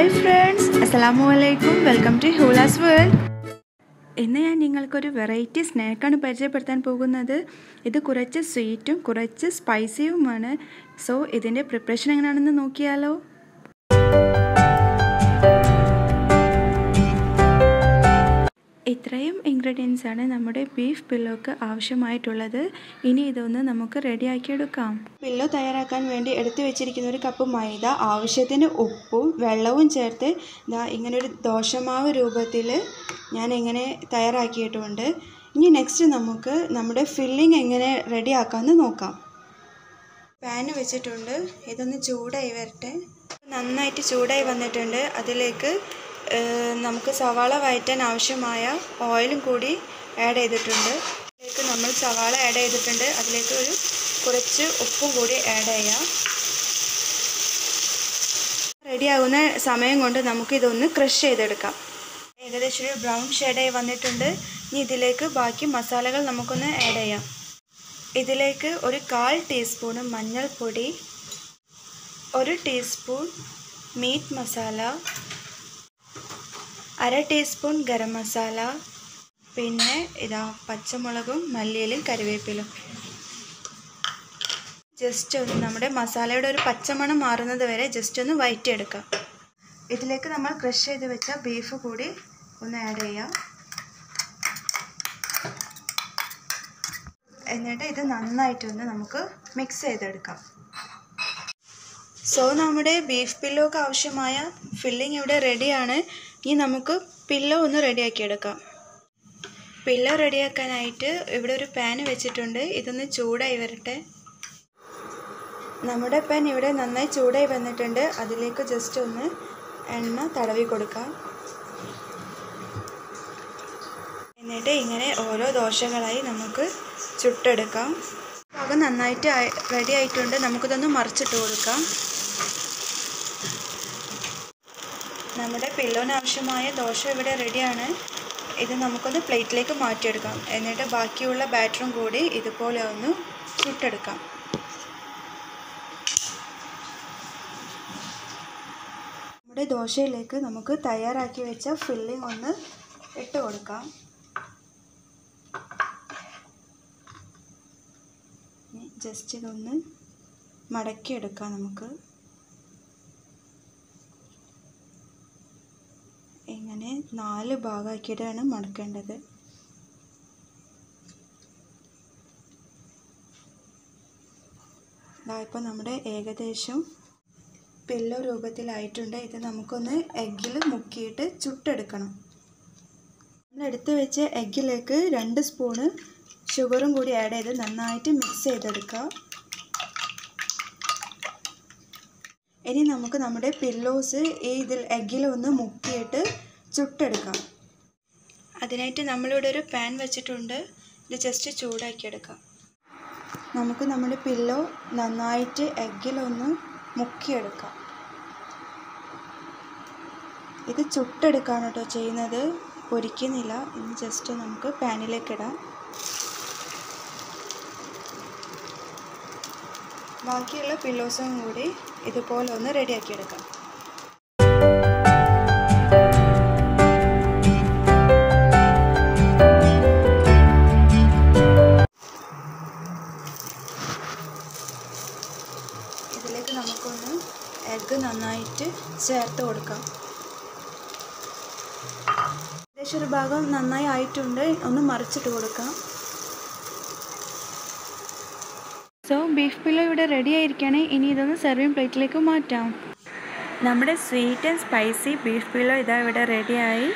Hi friends അസ്സലാമു അലൈക്കും welcome to ഹൂലാസ് world ഇന്ന് ഞാൻ നിങ്ങൾക്കൊരു വെറൈറ്റി സ്നാക്കാണ് പരിചയപ്പെടുത്താൻ പോകുന്നത്. ഇത് കുറച്ച് സ്വീറ്റും കുറച്ച് സ്പൈസിയുമാണ് സോ ഇതിന്റെ പ്രിപ്പറേഷൻ എങ്ങനെയാണെന്ന് നോക്കിയാലോ? ഇത്രയും ഇൻഗ്രീഡിയൻസ് ആണ് നമ്മുടെ ബീഫ് പില്ലോക്ക് ആവശ്യമായിട്ടുള്ളത്. ഇനി ഇതൊന്ന് നമുക്ക് റെഡിയാക്കിയെടുക്കാം. പില്ലോ തയ്യാറാക്കാൻ വേണ്ടി എടുത്തു വെച്ചിരിക്കുന്ന ഒരു കപ്പ് മൈദ ആവശ്യത്തിന് ഉപ്പും വെള്ളവും ചേർത്ത് ഇതാ ഇങ്ങനെ ഒരു ദോശമാവ് രൂപത്തിൽ ഞാൻ ഇങ്ങനെ തയ്യാറാക്കിയിട്ടുണ്ട്. ഇനി നെക്സ്റ്റ് നമുക്ക് നമ്മുടെ ഫില്ലിംഗ് എങ്ങനെ റെഡിയാക്കാമെന്ന് നോക്കാം. പാന് വെച്ചിട്ടുണ്ട്. ഇതൊന്ന് ചൂടായി വരട്ടെ. നന്നായിട്ട് ചൂടായി വന്നിട്ടുണ്ട്. അതിലേക്ക് നമുക്ക് സവാള വയറ്റാൻ ആവശ്യമായ ഓയിലും കൂടി ആഡ് ചെയ്തിട്ടുണ്ട്. അതിലേക്ക് നമ്മൾ സവാള ആഡ് ചെയ്തിട്ടുണ്ട്. അതിലേക്ക് ഒരു കുറച്ച് ഉപ്പും കൂടി ആഡ് ചെയ്യാം. റെഡിയാകുന്ന സമയം കൊണ്ട് നമുക്ക് ഇതൊന്ന് ക്രഷ് ചെയ്തെടുക്കാം. ഏകദേശം ഒരു ബ്രൗൺ ഷെയ്ഡായി വന്നിട്ടുണ്ട്. ഇനി ഇതിലേക്ക് ബാക്കി മസാലകൾ നമുക്കൊന്ന് ആഡ് ചെയ്യാം. ഇതിലേക്ക് ഒരു കാൽ ടീസ്പൂണ് മഞ്ഞൾപ്പൊടി ഒരു ടീസ്പൂൺ മീറ്റ് മസാല അര ടീസ്പൂൺ ഗരം മസാല പിന്നെ ഇതാ പച്ചമുളകും മല്ലിയിലും കറിവേപ്പിലും. ജസ്റ്റ് ഒന്ന് നമ്മുടെ മസാലയുടെ ഒരു പച്ചമണം മാറുന്നത് വരെ ജസ്റ്റ് ഒന്ന് വയറ്റിയെടുക്കാം. ഇതിലേക്ക് നമ്മൾ ക്രഷ് ചെയ്ത് വെച്ച ബീഫ് കൂടി ഒന്ന് ആഡ് ചെയ്യാം. എന്നിട്ട് ഇത് നന്നായിട്ടൊന്ന് നമുക്ക് മിക്സ് ചെയ്തെടുക്കാം. സോ നമ്മുടെ ബീഫ് പില്ലോക്ക് ആവശ്യമായ ഫില്ലിംഗ് ഇവിടെ റെഡിയാണ് ഇനി നമുക്ക് പില്ലോ ഒന്ന് റെഡിയാക്കി എടുക്കാം. പില്ലോ റെഡിയാക്കാനായിട്ട് ഇവിടെ ഒരു പാൻ വെച്ചിട്ടുണ്ട്. ഇതൊന്ന് ചൂടായി വരട്ടെ. നമ്മുടെ പാൻ ഇവിടെ നന്നായി ചൂടായി വന്നിട്ടുണ്ട്. അതിലേക്ക് ജസ്റ്റ് ഒന്ന് എണ്ണ തടവി കൊടുക്കാം. എന്നിട്ട് ഇങ്ങനെ ഓരോ ദോശകളായി നമുക്ക് ചുട്ടെടുക്കാം. പാകം നന്നായിട്ട് റെഡി ആയിട്ടുണ്ട്. നമുക്കിതൊന്ന് മറിച്ചിട്ട് കൊടുക്കാം. നമ്മുടെ പില്ലോന് ആവശ്യമായ ദോശ ഇവിടെ റെഡിയാണ്. ഇത് നമുക്കൊന്ന് പ്ലേറ്റിലേക്ക് മാറ്റിയെടുക്കാം. എന്നിട്ട് ബാക്കിയുള്ള ബാറ്ററും കൂടി ഇതുപോലെ ഒന്ന് ചുട്ടെടുക്കാം. നമ്മുടെ ദോശയിലേക്ക് നമുക്ക് തയ്യാറാക്കി വെച്ച ഫില്ലിംഗ് ഒന്ന് ഇട്ട് കൊടുക്കാം. ജസ്റ്റ് ഇതൊന്ന് മടക്കിയെടുക്കാം നമുക്ക് ഇങ്ങനെ നാല് ഭാഗമാക്കിയിട്ടാണ് മടക്കേണ്ടത്. ഇപ്പോൾ നമ്മുടെ ഏകദേശം പില്ലോ രൂപത്തിലായിട്ടുണ്ട്. ഇത് നമുക്കൊന്ന് എഗ്ഗിൽ മുക്കിയിട്ട് ചുട്ടെടുക്കണം. നമ്മൾ എടുത്ത് വെച്ച എഗ്ഗിലേക്ക് രണ്ട് സ്പൂണ് ഷുഗറും കൂടി ആഡ് ചെയ്ത് നന്നായിട്ട് മിക്സ് ചെയ്തെടുക്കുക ഇനി നമുക്ക് നമ്മുടെ പില്ലോസ് ഈ ഇതിൽ എഗ്ഗിലൊന്ന് മുക്കിയിട്ട് ചുട്ടെടുക്കാം. അതിനായിട്ട് നമ്മളിവിടെ ഒരു പാൻ വെച്ചിട്ടുണ്ട്. ഇത് ജസ്റ്റ് ചൂടാക്കിയെടുക്കാം. നമുക്ക് നമ്മുടെ പില്ലോ നന്നായിട്ട് എഗ്ഗിലൊന്ന് മുക്കിയെടുക്കാം. ഇത് ചുട്ടെടുക്കാണ് കേട്ടോ ചെയ്യുന്നത്. പൊരിക്കുന്നില്ല. ഇനി ജസ്റ്റ് നമുക്ക് പാനിലേക്ക് ഇടാം. ബാക്കിയുള്ള പില്ലോസും കൂടി ഇതുപോലെ ഒന്ന് റെഡിയാക്കിയെടുക്കാം ചേർത്ത് കൊടുക്കാം. ഏകദേശം ഒരു ഭാഗം നന്നായി ആയിട്ടുണ്ട്. ഒന്ന് മറിച്ചിട്ട് കൊടുക്കാം. സോ ബീഫ് പില്ലോ ഇവിടെ റെഡി ആയിരിക്കുകയാണ് ഇനി ഇതൊന്ന് സെർവിങ് പ്ലേറ്റിലേക്ക് മാറ്റാം. നമ്മുടെ sweet and spicy beef pillow ഇതാ ഇവിടെ റെഡിയായി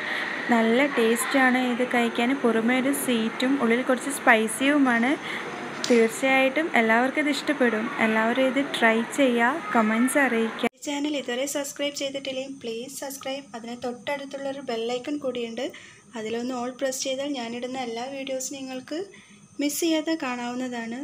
നല്ല ടേസ്റ്റാണ് ഇത് കഴിക്കാൻ. പുറമേ ഒരു സ്വീറ്റും ഉള്ളിൽ കുറച്ച് സ്പൈസിയുമാണ് തീർച്ചയായിട്ടും എല്ലാവർക്കും ഇത് ഇഷ്ടപ്പെടും. എല്ലാവരും ഇത് ട്രൈ ചെയ്യുക. കമൻസ് അറിയിക്കുക. ചാനൽ ഇതുവരെ സബ്സ്ക്രൈബ് ചെയ്തിട്ടില്ലെങ്കിൽ പ്ലീസ് സബ്സ്ക്രൈബ്. അതിന് തൊട്ടടുത്തുള്ളൊരു ബെല്ലൈക്കൺ കൂടിയുണ്ട്. അതിലൊന്ന് ഓൾ പ്രസ് ചെയ്താൽ ഞാനിടുന്ന എല്ലാ വീഡിയോസും നിങ്ങൾക്ക് മിസ് ചെയ്യാതെ കാണാവുന്നതാണ്.